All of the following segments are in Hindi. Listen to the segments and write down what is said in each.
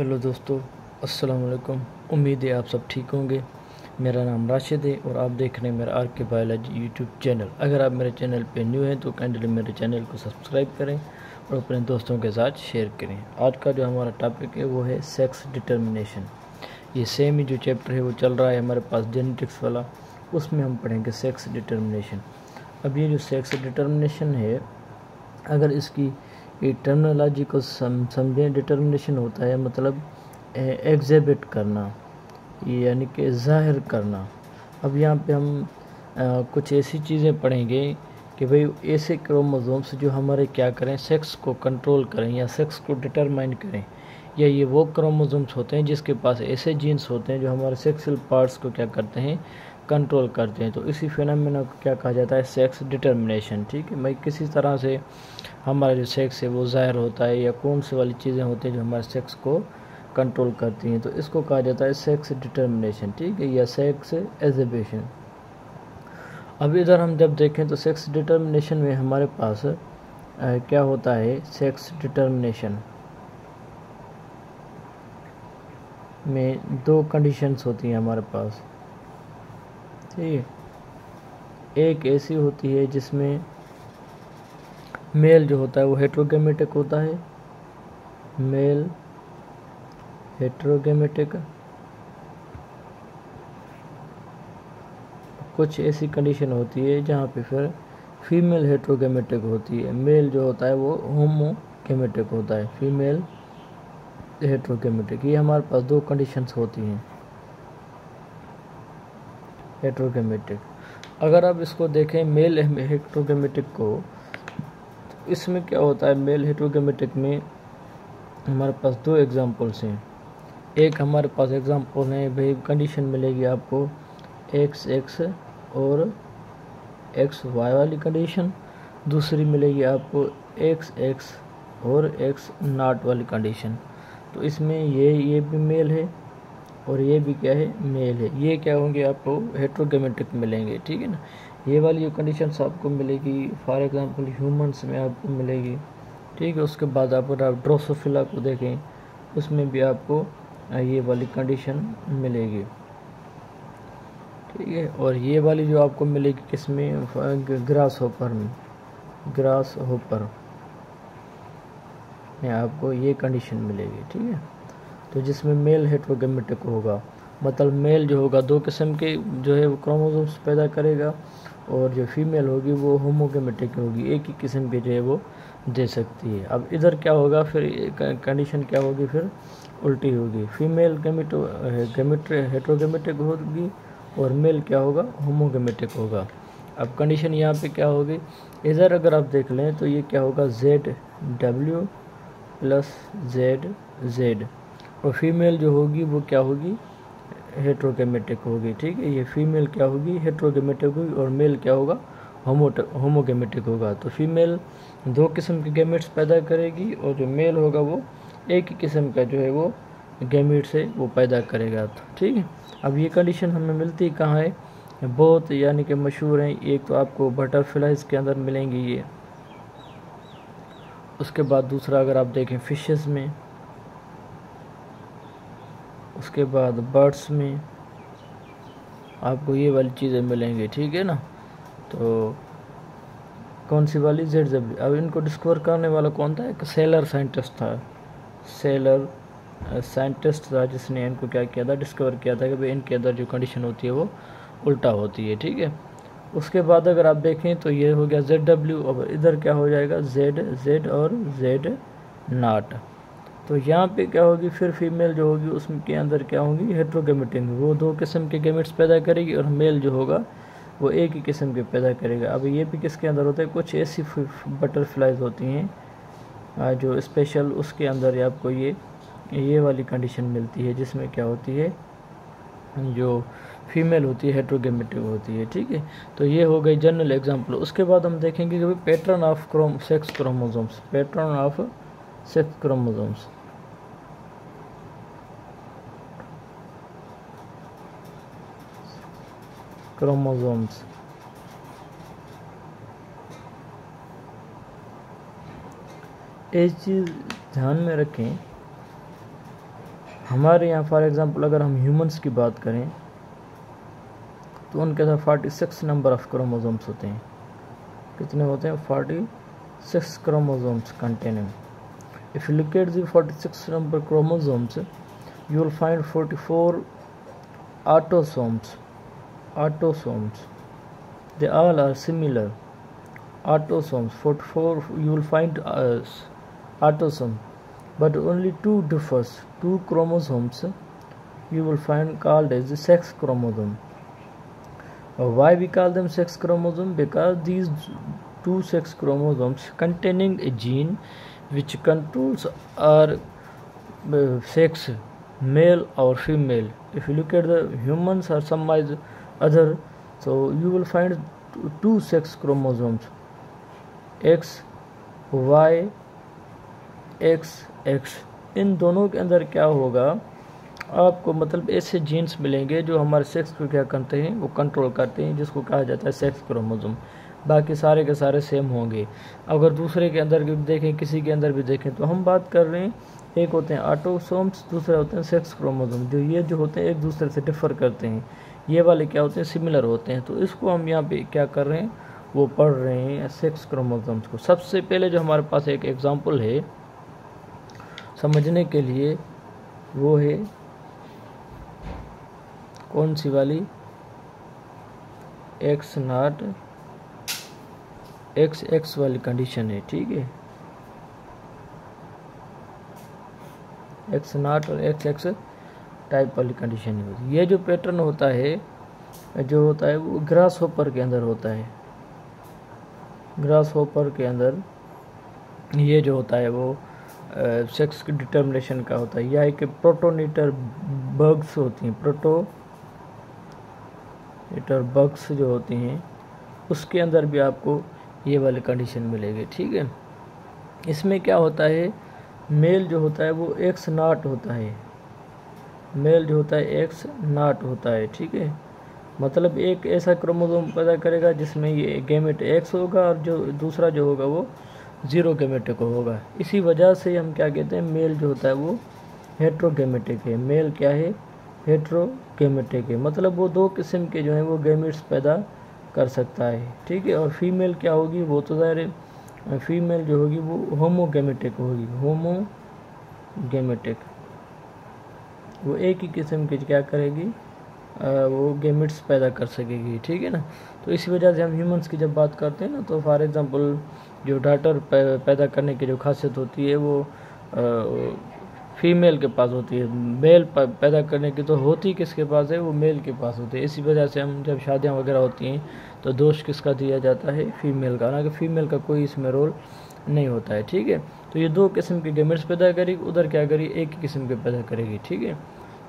हेलो दोस्तों, अस्सलाम वालेकुम। उम्मीद है आप सब ठीक होंगे। मेरा नाम राशिद है और आप देख रहे हैं मेरा आर के बायोलॉजी यूट्यूब चैनल। अगर आप मेरे चैनल पे न्यू हैं तो काइंडली मेरे चैनल को सब्सक्राइब करें और अपने दोस्तों के साथ शेयर करें। आज का जो हमारा टॉपिक है, वो है सेक्स डिटर्मिनेशन ये सेम ही जो चैप्टर है, वो चल रहा है हमारे पास जेनेटिक्स वाला। उसमें हम पढ़ेंगे सेक्स डिटर्मिनेशन अब ये जो सेक्स डिटर्मिनेशन है, अगर इसकी टर्मिनोलॉजी को सम समझें डिटर्मिनेशन होता है मतलब एग्जिबिट करना यानी कि ज़ाहिर करना। अब यहाँ पे हम आ, कुछ ऐसी चीज़ें पढ़ेंगे कि भाई ऐसे क्रोमोजोम्स जो हमारे क्या करें सेक्स को कंट्रोल करें या सेक्स को डिटरमाइन करें या ये वो क्रोमोजोम्स होते हैं जिसके पास ऐसे जीन्स होते हैं जो हमारे सेक्सुअल पार्ट्स को क्या करते हैं कंट्रोल करते हैं। तो इसी फिनमिना को क्या कहा जाता है? सेक्स डिटर्मिनेशन ठीक है? भाई किसी तरह से हमारा जो सेक्स है वो ज़ाहिर होता है या कौन सी वाली चीज़ें होती हैं जो हमारे सेक्स को कंट्रोल करती हैं। तो इसको कहा जाता है सेक्स डिटर्मिनेशन ठीक है? या सेक्स एजिबिशन अब इधर हम जब देखें तो सेक्स डिटर्मिनेशन में हमारे पास आ, क्या होता है? सेक्स डिटर्मिनेशन में दो कंडीशंस होती हैं हमारे पास। ठीक है। एक ऐसी होती है जिसमें मेल जो होता है वो हेट्रोगेमेटिक होता है। मेल हेट्रोगेमेटिक कुछ ऐसी कंडीशन होती है जहाँ पे फिर फीमेल हेट्रोगेमेटिक होती है। मेल जो होता है वो होमोगेमेटिक होता है। फीमेल हेट्रोगेमेटिक ये हमारे पास दो कंडीशंस होती हैं। हेट्रोगेमेटिक अगर आप इसको देखें मेल हेट्रोगेमेटिक को तो इसमें क्या होता है? मेल हेट्रोगेमेटिक में हमारे पास दो एग्जांपल्स हैं। एक हमारे पास एग्जांपल है भाई कंडीशन मिलेगी आपको। एक्स एक्स और एक्स वाई वाली कंडीशन दूसरी मिलेगी आपको एक्स एक्स और एक्स नाट वाली कंडीशन तो इसमें ये ये भी मेल है। और ये भी क्या है, मेल है। ये क्या होंगे, आपको हेट्रोगेमेटिक मिलेंगे, ठीक है ना? ये वाली जो कंडीशंस आपको मिलेगी फॉर एग्जांपल ह्यूमंस में आपको मिलेगी, ठीक है? उसके बाद आप अगर आप ड्रोसोफिला को देखें, उसमें भी आपको ये वाली कंडीशन मिलेगी। ठीक है? और ये वाली जो आपको मिलेगी किसमें ग्रास होपर में। ग्रास होपर में आपको ये कंडीशन मिलेगी, ठीक है? तो जिसमें मेल हेट्रोगेमेटिक होगा। मतलब मेल जो होगा, दो किस्म के जो है वो क्रोमोसोम्स पैदा करेगा और जो फीमेल होगी वो होमोगेमेटिक होगी। एक ही किस्म के जो है वो दे सकती है। अब इधर क्या होगा, फिर कंडीशन क्या होगी, फिर उल्टी होगी। फीमेल गेमिटो गेमिट हेट्रोगेमेटिक होगी और मेल क्या होगा होमोगेमेटिक होगा। अब कंडीशन यहाँ पे क्या होगी? इधर अगर आप देख लें तो ये क्या होगा Z W plus Z Z और फीमेल जो होगी वो क्या होगी? हेट्रोगेमेटिक होगी, ठीक है? ये फीमेल क्या होगी? हेट्रोगेमेटिक होगी और मेल क्या होगा? होमो होमोगेमेटिक होगा। तो फीमेल दो किस्म के गेमेट्स पैदा करेगी और जो मेल होगा वो एक ही किस्म का जो है वो गेमेट से वो पैदा करेगा। ठीक है? अब ये कंडीशन हमें मिलती कहाँ है? बहुत यानी कि मशहूर हैं। एक तो आपको बटरफ्लाइज के अंदर मिलेंगी ये। उसके बाद दूसरा अगर आप देखें फिशेस में उसके बाद बर्ड्स में आपको ये वाली चीज़ें मिलेंगी, ठीक है ना? तो कौन सी वाली? जेड जब अब इनको डिस्कवर करने वाला कौन था? एक सेलर साइंटिस्ट था। सेलर साइंटिस्ट था जिसने इनको क्या किया था? डिस्कवर किया था कि भाई इनके अंदर जो कंडीशन होती है वो उल्टा होती है, ठीक है? उसके बाद अगर आप देखें तो ये हो गया जेड डब्ल्यू और इधर क्या हो जाएगा? जेड जेड और जेड नाट तो यहाँ पे क्या होगी, फिर फीमेल जो होगी, उसके अंदर क्या होगी हेट्रोगेमेटिक वो दो किस्म के गेमेट्स पैदा करेगी और मेल जो होगा, वो एक ही किस्म के पैदा करेगा। अब ये भी किसके अंदर होता है? कुछ ऐसी बटरफ्लाइज होती हैं जो स्पेशल उसके अंदर आपको ये ये वाली कंडीशन मिलती है, जिसमें क्या होती है, जो फीमेल होती है हेट्रोगेमेटिक होती है, ठीक है? तो ये हो गई जनरल एग्जांपल उसके बाद हम देखेंगे कि pattern of chrome sex chromosomes pattern of sex chromosomes chromosomes एक चीज़ ध्यान में रखें, हमारे यहाँ फॉर एग्ज़ाम्पल अगर हम ह्यूमंस की बात करें तो उनके अंदर forty six number of chromosomes होते हैं। कितने होते हैं? Forty six chromosomes containing if you look at the forty six number chromosomes you will find 44 autosomes autosomes. They all are similar. Autosomes. 44 you will find uh, autosome. But only two differs. Two chromosomes you will find called as the sex chromosome. Uh, why we call them sex chromosome? Because these two sex chromosomes containing a gene which controls our uh, sex male or female. If you look at the humans or some other. So, you will find two sex chromosomes. X, y, x x. इन दोनों के अंदर क्या होगा? आपको मतलब ऐसे जीन्स मिलेंगे जो हमारे सेक्स को क्या करते हैं? वो कंट्रोल करते हैं, जिसको कहा जाता है सेक्स क्रोमोजोम बाकी सारे के सारे सेम होंगे। अगर दूसरे के अंदर भी देखें, किसी के अंदर भी देखें तो हम बात कर रहे हैं, एक होते हैं आटोसोम्स दूसरे होते हैं सेक्स क्रोमोसोम जो ये जो होते हैं, एक दूसरे से डिफ़र करते हैं। ये वाले क्या होते हैं? सिमिलर होते हैं। तो इसको हम यहाँ पे क्या कर रहे हैं? वो पढ़ रहे हैं सेक्स क्रोमोसोम्स को। सबसे पहले जो हमारे पास एक एग्ज़ाम्पल है, समझने के लिए वो है, कौन सी वाली? एक्स नाट एक्स एक्स वाली कंडीशन है, ठीक है? एक्स नाट और एक्स एक्स टाइप वाली कंडीशन होती। है ये जो पैटर्न होता है, जो होता है, वो ग्रास होपर के अंदर होता है। ग्रास होपर के अंदर ये जो होता है, वो सेक्स डिटर्मिनेशन का होता है। या एक प्रोटोनीटर बग्स होती हैं प्रोटो नीटर बग्स जो होती हैं, उसके अंदर भी आपको ये वाली कंडीशन मिलेगी, ठीक है? इसमें क्या होता है? मेल जो होता है, वो एक्स नाट होता है। मेल जो होता है एक्स नाट होता है, ठीक है? मतलब एक ऐसा क्रोमोसोम पैदा करेगा जिसमें ये गेमेट एक्स होगा और जो दूसरा जो होगा वो ज़ीरो गेमेटिक होगा। इसी वजह से हम क्या कहते हैं मेल जो होता है वो हेट्रोगेमेटिक है मेल क्या है? हेट्रोगेमेटिक है मतलब वो दो किस्म के जो हैं, वो गेमेट्स पैदा कर सकता है, ठीक है? और फीमेल क्या होगी, वो तो ज़ाहिर फीमेल जो होगी वो होमोगेमेटिक होगी। होमोगेमेटिक वो एक ही किस्म की क्या करेगी? आ, वो गेमिट्स पैदा कर सकेगी ठीक है ना? तो इसी वजह से हम ह्यूमंस की जब बात करते हैं ना तो फॉर एग्ज़ाम्पल जो डाटर पैदा करने की जो खासियत होती है वो आ, फीमेल के पास होती है। मेल पैदा करने की तो होती किसके पास है? वो मेल के पास होती है। इसी वजह से हम जब शादियाँ वगैरह होती हैं तो दोष किसका दिया जाता है? फीमेल का। ना कि फ़ीमेल का कोई इसमें रोल नहीं होता है ठीक है? तो ये दो किस्म के गेमेट्स पैदा करेगी उधर क्या करेगी एक ही किस्म के पैदा करेगी, ठीक है?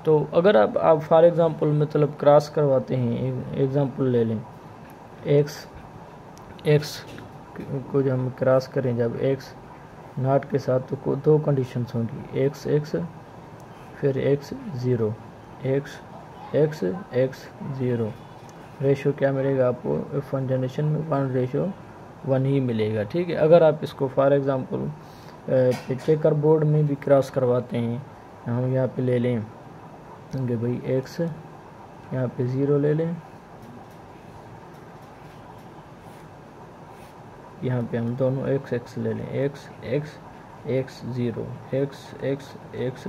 तो अगर आप आप फॉर एग्ज़ाम्पल मतलब क्रॉस करवाते हैं एग्ज़ाम्पल ले लें। एक्स एक्स को जब हम क्रॉस करें, जब एक्स नाट के साथ तो दो कंडीशंस होंगी। एक्स एक्स फिर X zero X X X zero ratio क्या मिलेगा आपको? एफ़ वन जनरेशन में वन रेशो वन ही मिलेगा, ठीक है? अगर आप इसको फॉर एग्ज़ाम्पल चेकर बोर्ड में भी क्रॉस करवाते हैं। हम यहाँ पे ले लें। कि भाई एक्स यहाँ पे ज़ीरो ले लें। यहाँ पे हम दोनों एक्स एक्स ले लें। X X X zero X X X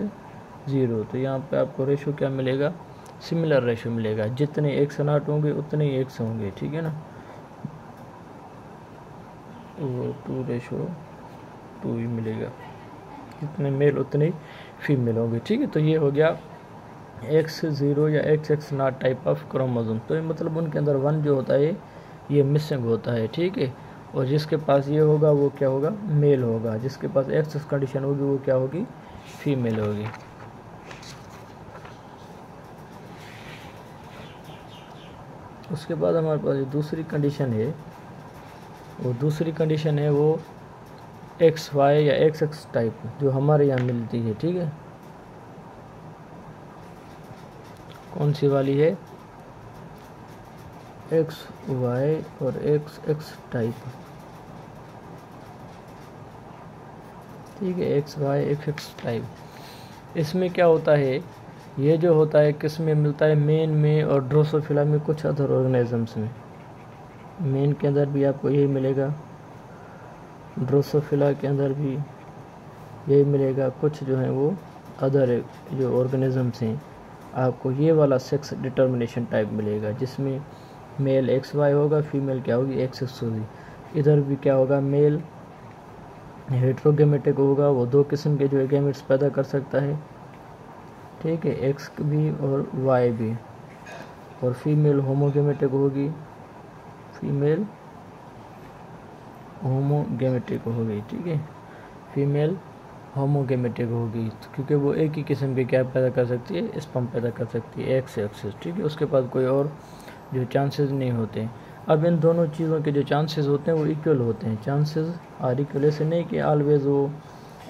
zero तो यहाँ पे आपको रेशो क्या मिलेगा? सिमिलर रेशो मिलेगा। जितने एक से नाट होंगे, उतने ही एक होंगे। ठीक है ना? वो टू रेशो टू ही मिलेगा। जितने मेल उतने फीमेल होंगे, ठीक है? तो ये हो गया एक्स ज़ीरो या X X naught type of chromosome तो मतलब उनके अंदर वन जो होता है, ये मिसिंग होता है, ठीक है? और जिसके पास ये होगा, वो क्या होगा? मेल होगा। जिसके पास एक्स कंडीशन होगी, वो क्या होगी? फीमेल होगी। उसके बाद हमारे पास जो दूसरी कंडीशन है। वो दूसरी कंडीशन है, वो एक्स वाई या एक्स एक्स टाइप जो हमारे यहाँ मिलती है, ठीक है? कौन सी वाली है? एक्स वाई और एक्स एक्स टाइप ठीक है X Y X X type इसमें क्या होता है? ये जो होता है, किसमें मिलता है? मेन में और ड्रोसोफिला में कुछ अदर ऑर्गेनिजम्स में। मेन के अंदर भी आपको यही मिलेगा। ड्रोसोफिला के अंदर भी यही मिलेगा। कुछ जो है वो अदर जो ऑर्गेनिजम्स हैं, आपको ये वाला सेक्स डिटर्मिनेशन टाइप मिलेगा, जिसमें मेल एक्स वाई होगा फीमेल क्या होगी? एक्स एक्स होगी। इधर भी क्या होगा? मेल हेट्रोगेमेटिक होगा, वो दो किस्म के जो है गेमेट्स पैदा कर सकता है। ठीक है एक्स भी और वाई भी। और फीमेल होमोगेमेटिक होगी। फीमेल होमोगेमेटिक होगी ठीक है? फीमेल होमोगेमेटिक होगी क्योंकि वो एक ही किस्म के क्या पैदा कर सकती है स्पम पैदा कर सकती है, एक्स एक्सेस, ठीक है? उसके बाद कोई और जो चांसेस नहीं होते अब इन दोनों चीज़ों के जो चांसेस होते हैं, वो इक्वल होते हैं। चांसेस आर इक्वल ऐसे नहीं कि ऑलवेज वो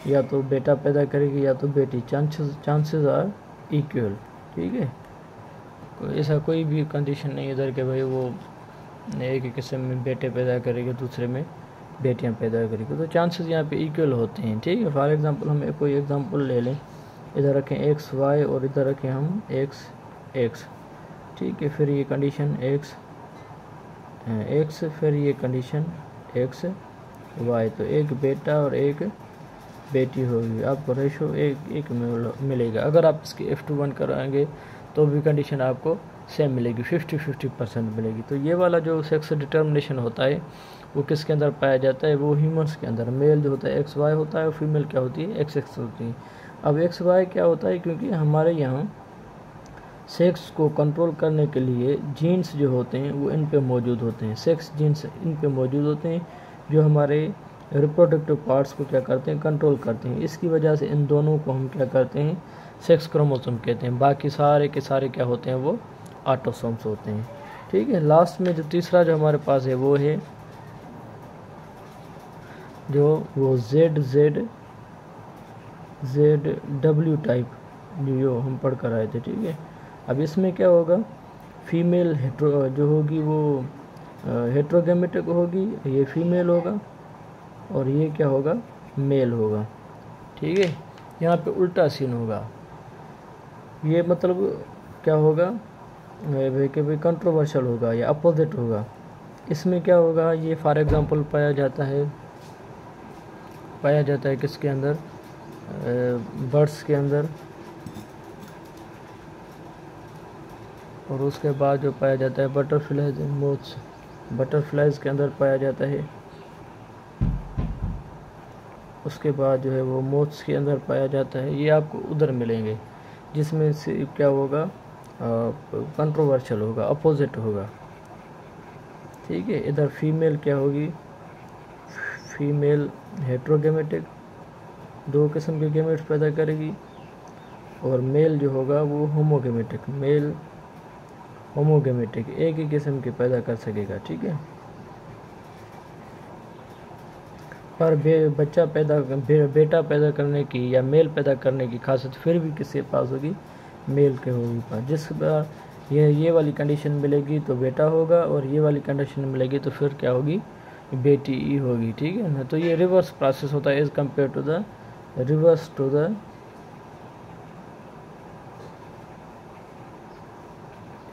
या तो बेटा पैदा करेगी या तो बेटी। चांसेस चांसेस आर इक्वल ठीक है? ऐसा कोई भी कंडीशन नहीं इधर के भाई वो एक ही किस्म में बेटे पैदा करेगी, दूसरे में बेटियाँ पैदा करेगी तो चांसेस यहाँ पे इक्वल होते हैं, ठीक है? फॉर एग्जांपल हम एक कोई एग्जांपल ले लें। इधर रखें एक्स वाई और इधर रखें हम एक्स एक्स ठीक है? फिर ये कंडीशन एक्स एक्स फिर ये कंडीशन एक्स वाई तो एक बेटा और एक बेटी होगी। आपको रेशो एक एक मिलेगा। अगर आप इसकी एफ़ टू वन कराएँगे तो भी कंडीशन आपको सेम मिलेगी फिफ्टी फिफ्टी परसेंट मिलेगी। तो ये वाला जो सेक्स डिटर्मिनेशन होता है, वो किसके अंदर पाया जाता है? वो ह्यूमन्स के अंदर। मेल जो होता है एक्स वाई होता है और फीमेल क्या होती है? एक्स एक्स होती है। अब एक्स वाई क्या होता है? क्योंकि हमारे यहाँ सेक्स को कंट्रोल करने के लिए जीन्स जो होते हैं, वो इन पे मौजूद होते हैं। सेक्स जीन्स इन पे मौजूद होते हैं, जो हमारे रिप्रोडक्टिव पार्ट्स को क्या करते हैं? कंट्रोल करते हैं। इसकी वजह से इन दोनों को हम क्या करते हैं? सेक्स क्रोमोसोम कहते हैं। बाकी सारे के सारे क्या होते हैं? वो आटोसोम्स होते हैं। ठीक है लास्ट में जो तीसरा जो हमारे पास है, वो है जो वो Z Z Z W type जो हम पढ़ कर आए थे। ठीक है, अब इसमें क्या होगा? फीमेल हेट्रो जो होगी वो हेट्रोगेमेटिक होगी, ये फीमेल होगा। और ये क्या होगा? मेल होगा। ठीक है? यहाँ पे उल्टा सीन होगा। ये मतलब क्या होगा? भाई कि भाई कंट्रोवर्शियल होगा, या अपोजिट होगा। इसमें क्या होगा? ये फॉर एग्ज़ाम्पल पाया जाता है। पाया जाता है किसके अंदर? बर्ड्स के अंदर। और उसके बाद जो पाया जाता है बटरफ्लाइज मोथ्स बटरफ्लाइज के अंदर पाया जाता है। उसके बाद जो है वो मोथ्स के अंदर पाया जाता है। ये आपको उधर मिलेंगे, जिसमें से क्या होगा कंट्रोवर्शियल होगा अपोजिट होगा। ठीक है, इधर फीमेल क्या होगी? फीमेल हेट्रोगेमेटिक दो किस्म के गेमेट्स पैदा करेगी, और मेल जो होगा वो होमोगेमेटिक मेल होमोगेमेटिक एक ही किस्म के पैदा कर सकेगा, ठीक है? पर बे बच्चा पैदा बे, बेटा पैदा करने की या मेल पैदा करने की खासियत फिर भी किसके पास होगी? मेल के होगी पास। जिस ये ये वाली कंडीशन मिलेगी तो बेटा होगा और ये वाली कंडीशन मिलेगी तो फिर क्या होगी? बेटी ही होगी ठीक है ना? तो ये रिवर्स प्रोसेस होता है as compare to the reverse to the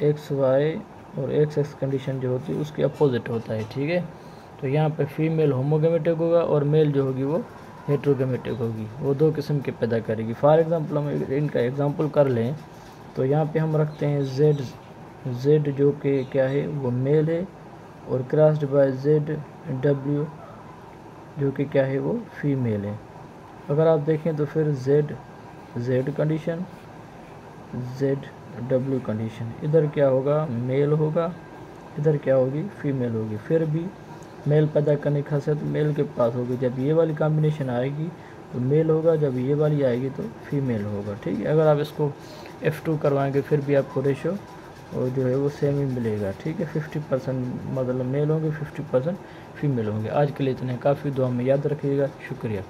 X Y और एक्स एक्स कंडीशन जो होती है उसके अपोजिट होता है ठीक है? तो यहाँ पे फीमेल होमोगेमेटिक होगा और मेल जो होगी वो हेट्रोगेमेटिक होगी। वो दो किस्म के पैदा करेगी। फॉर एग्जांपल हम इनका एग्जांपल कर लें तो यहाँ पे हम रखते हैं जेड जेड जो कि क्या है? वो मेल है और क्रॉस्ड बाय जेड डब्ल्यू जो कि क्या है? वो फीमेल है। अगर आप देखें तो फिर Z Z condition Z W condition इधर क्या होगा? मेल होगा। इधर क्या होगी? फीमेल होगी। फिर भी मेल पैदा करने की खासियत मेल के पास होगी। जब ये वाली कॉम्बिनेशन आएगी तो मेल होगा। जब ये वाली आएगी तो फीमेल होगा। ठीक है? अगर आप इसको एफ़ टू करवाएँगे, फिर भी आपको रेशो और जो है, वो सेम ही मिलेगा। ठीक है? फिफ्टी परसेंट मतलब मेल होंगे फिफ्टी परसेंट फीमेल होंगे। आज के लिए इतने काफ़ी दुआ में याद रखिएगा। शुक्रिया।